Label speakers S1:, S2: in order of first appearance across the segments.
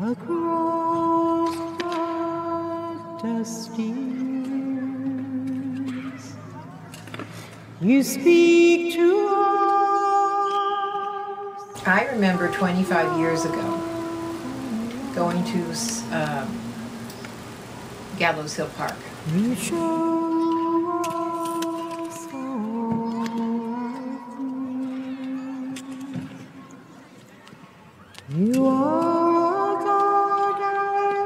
S1: across the. You speak to us.
S2: I remember 25 years ago going to um, Gallows Hill Park.
S1: You show us all things. You are a God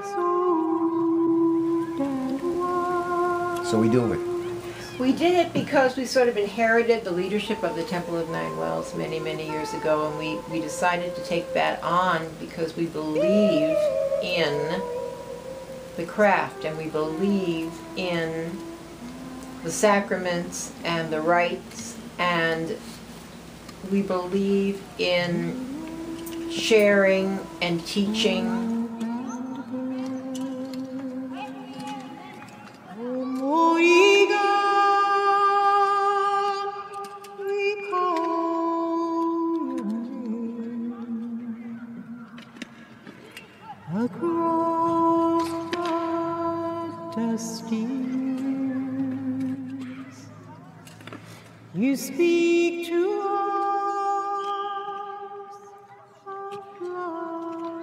S1: as old and wise.
S3: So we do it.
S2: We did it because we sort of inherited the leadership of the Temple of Nine Wells many, many years ago, and we, we decided to take that on because we believe in the craft and we believe in the sacraments and the rites and we believe in sharing and teaching.
S1: Across dusties. You speak to us of blood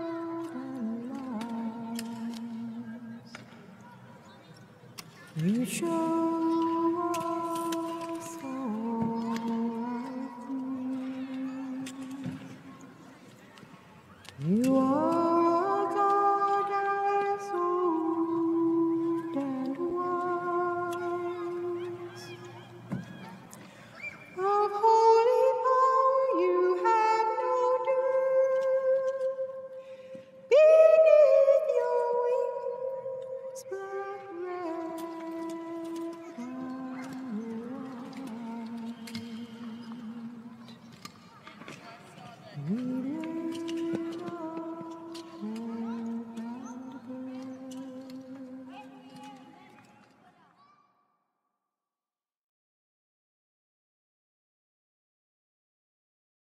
S1: and lies. You show us all of You are. Mm-hmm.